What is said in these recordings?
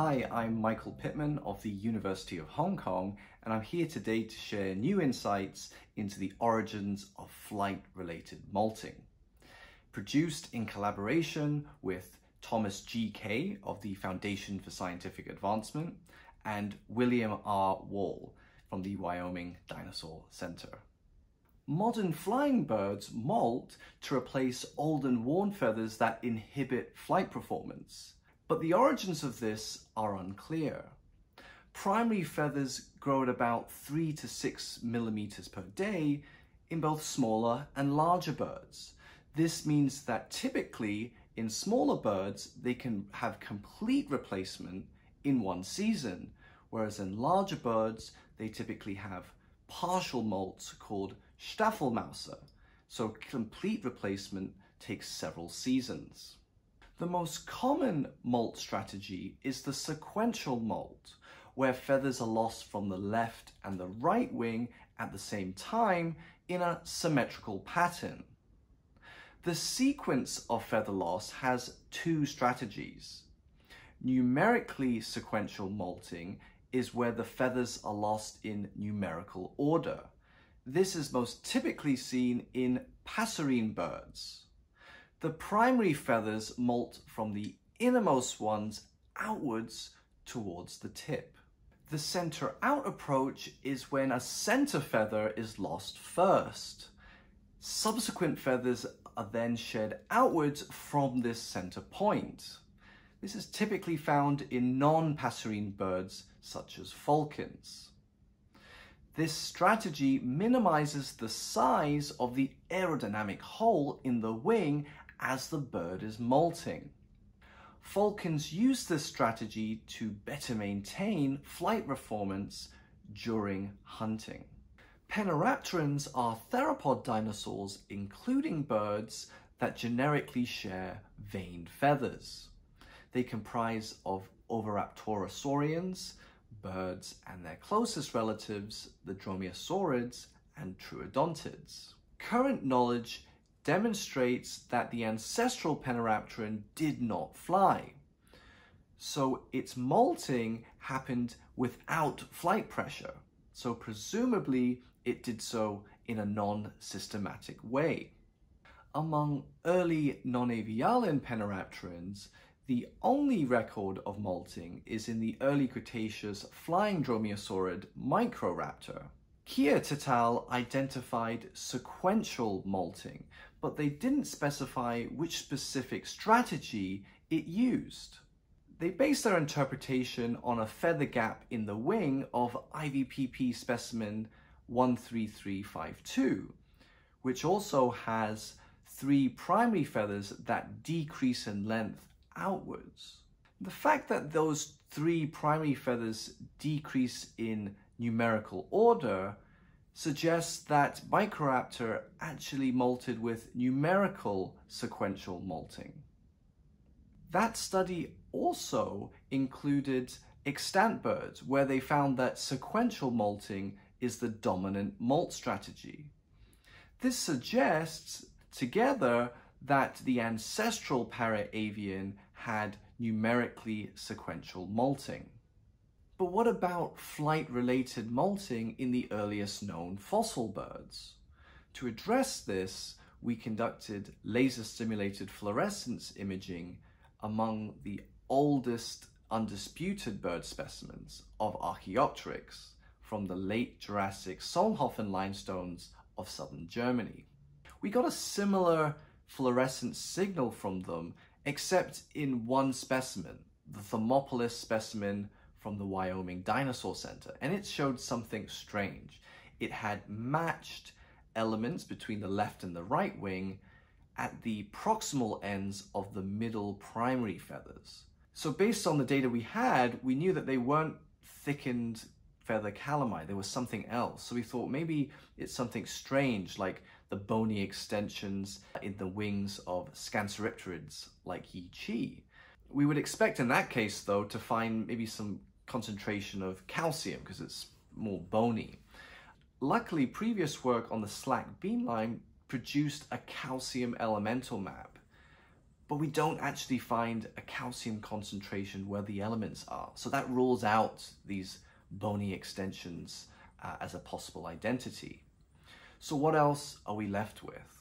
Hi, I'm Michael Pittman of the University of Hong Kong, and I'm here today to share new insights into the origins of flight-related molting. Produced in collaboration with Thomas G. Kaye of the Foundation for Scientific Advancement and William R. Wahl from the Wyoming Dinosaur Center. Modern flying birds molt to replace old and worn feathers that inhibit flight performance. But the origins of this are unclear. Primary feathers grow at about 3 to 6 millimeters per day in both smaller and larger birds. This means that typically in smaller birds, they can have complete replacement in one season, whereas in larger birds, they typically have partial molts called Staffelmauser, so complete replacement takes several seasons. The most common molt strategy is the sequential molt, where feathers are lost from the left and the right wing at the same time in a symmetrical pattern. The sequence of feather loss has two strategies. Numerically sequential molting is where the feathers are lost in numerical order. This is most typically seen in passerine birds. The primary feathers molt from the innermost ones outwards towards the tip. The center out approach is when a center feather is lost first. Subsequent feathers are then shed outwards from this center point. This is typically found in non-passerine birds such as falcons. This strategy minimizes the size of the aerodynamic hole in the wing as the bird is molting. Falcons use this strategy to better maintain flight performance during hunting. Pennaraptorans are theropod dinosaurs, including birds that generically share veined feathers. They comprise of Oviraptorosaurians, birds and their closest relatives, the dromaeosaurids and troodontids. Current knowledge demonstrates that the ancestral Pennaraptoran did not fly. So its molting happened without flight pressure. So presumably it did so in a non-systematic way. Among early non-avialan Pennaraptorans, the only record of molting is in the early Cretaceous flying dromaeosaurid Microraptor. Kiat et al. identified sequential molting, but they didn't specify which specific strategy it used. They based their interpretation on a feather gap in the wing of IVPP specimen 13352, which also has three primary feathers that decrease in length outwards. The fact that those three primary feathers decrease in numerical order suggests that Microraptor actually molted with numerical sequential molting. That study also included extant birds where they found that sequential molting is the dominant molt strategy. This suggests together that the ancestral para-avian had numerically sequential molting. But what about flight-related molting in the earliest known fossil birds? To address this, we conducted laser-stimulated fluorescence imaging among the oldest undisputed bird specimens of Archaeopteryx from the late Jurassic Solnhofen limestones of southern Germany. We got a similar fluorescent signal from them, except in one specimen, the Thermopolis specimen from the Wyoming Dinosaur Center, and it showed something strange. It had matched elements between the left and the right wing at the proximal ends of the middle primary feathers. So based on the data we had, we knew that they weren't thickened feather calami, there was something else. So we thought maybe it's something strange like the bony extensions in the wings of Scansoripterids like Yi qi. We would expect in that case though to find maybe some concentration of calcium because it's more bony. Luckily, previous work on the SLAC beamline produced a calcium elemental map. but we don't actually find a calcium concentration where the elements are. So that rules out these bony extensions uh, as a possible identity. So what else are we left with?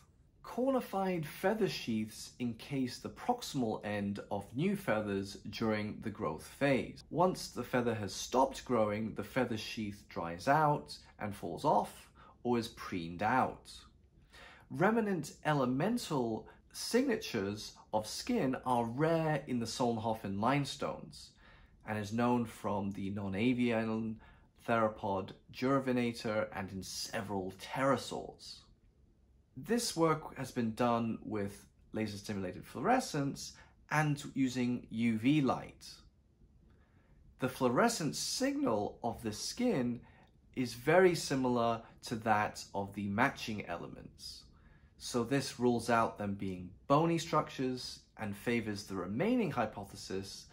Cornified feather sheaths encase the proximal end of new feathers during the growth phase. Once the feather has stopped growing, the feather sheath dries out and falls off or is preened out. Remnant elemental signatures of skin are rare in the Solnhofen limestones and is known from the non-avian theropod Juravenator and in several pterosaurs. This work has been done with laser stimulated fluorescence and using UV light. The fluorescent signal of the skin is very similar to that of the matching elements. So this rules out them being bony structures and favors the remaining hypothesis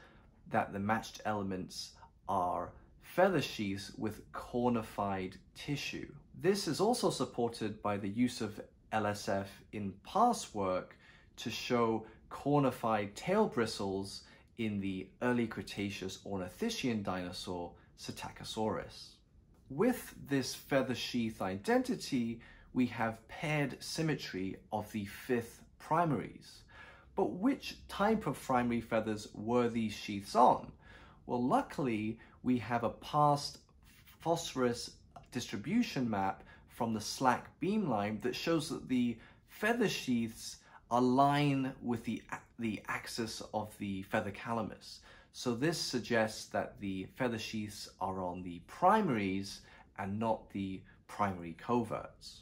that the matched elements are feather sheaths with cornified tissue. This is also supported by the use of LSF in past work to show cornified tail bristles in the early Cretaceous ornithischian dinosaur Psittacosaurus. With this feather sheath identity, we have paired symmetry of the fifth primaries. But which type of primary feathers were these sheaths on? Well, luckily, we have a past phosphorus distribution map from the SLAC beamline that shows that the feather sheaths align with the, the axis of the feather calamus. So this suggests that the feather sheaths are on the primaries and not the primary coverts.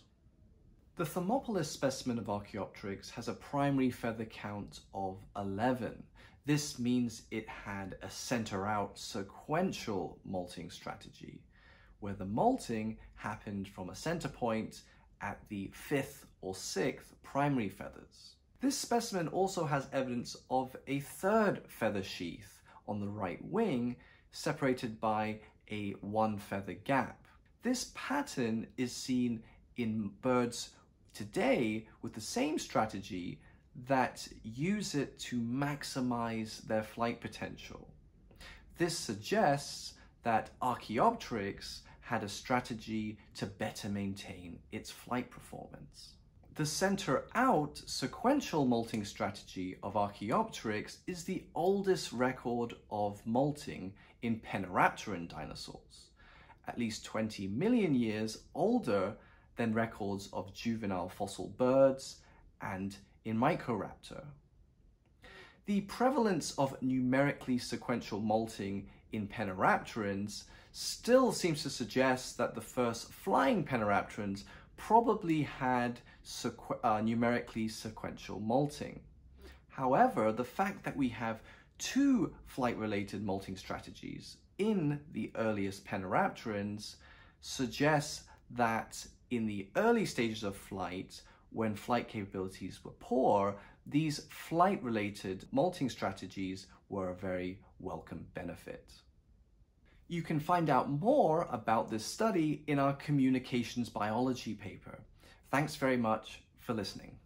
The Thermopolis specimen of Archaeopteryx has a primary feather count of 11. This means it had a center-out sequential molting strategy where the molting happened from a center point at the fifth or sixth primary feathers. This specimen also has evidence of a third feather sheath on the right wing, separated by a one feather gap. This pattern is seen in birds today with the same strategy that use it to maximize their flight potential. This suggests that Archaeopteryx had a strategy to better maintain its flight performance. The center-out sequential molting strategy of Archaeopteryx is the oldest record of molting in Pennaraptoran dinosaurs, at least 20 million years older than records of juvenile fossil birds and in Microraptor. The prevalence of numerically sequential molting in Pennaraptorans still seems to suggest that the first flying Pennaraptorans probably had sequ uh, numerically sequential molting. However, the fact that we have two flight-related molting strategies in the earliest Pennaraptorans suggests that in the early stages of flight, when flight capabilities were poor, these flight-related molting strategies were a very welcome benefit. You can find out more about this study in our communications biology paper. Thanks very much for listening.